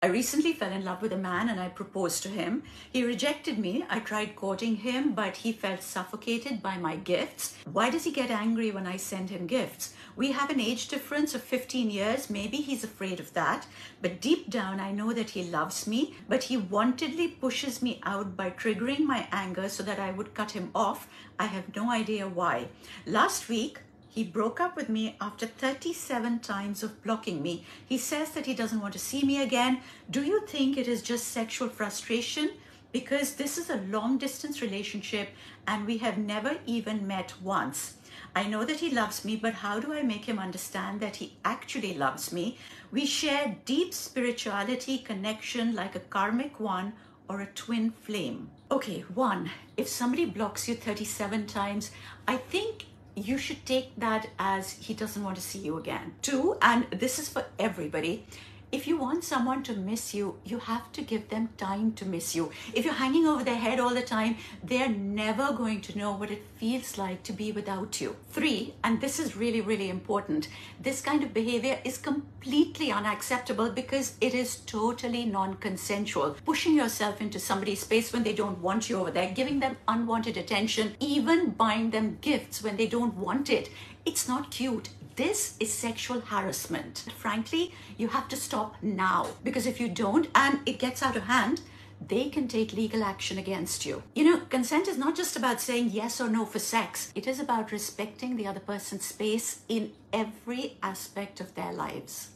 I recently fell in love with a man and I proposed to him. He rejected me. I tried courting him, but he felt suffocated by my gifts. Why does he get angry when I send him gifts? We have an age difference of 15 years. Maybe he's afraid of that. But deep down, I know that he loves me, but he wantedly pushes me out by triggering my anger so that I would cut him off. I have no idea why. Last week, he broke up with me after 37 times of blocking me. He says that he doesn't want to see me again. Do you think it is just sexual frustration? Because this is a long distance relationship and we have never even met once. I know that he loves me, but how do I make him understand that he actually loves me? We share deep spirituality connection like a karmic one or a twin flame. Okay, one, if somebody blocks you 37 times, I think you should take that as he doesn't want to see you again. Two, and this is for everybody, if you want someone to miss you, you have to give them time to miss you. If you're hanging over their head all the time, they're never going to know what it feels like to be without you. Three, and this is really, really important, this kind of behavior is completely unacceptable because it is totally non consensual. Pushing yourself into somebody's space when they don't want you over there, giving them unwanted attention, even buying them gifts when they don't want it. It's not cute this is sexual harassment. Frankly, you have to stop now because if you don't and it gets out of hand, they can take legal action against you. You know, consent is not just about saying yes or no for sex, it is about respecting the other person's space in every aspect of their lives.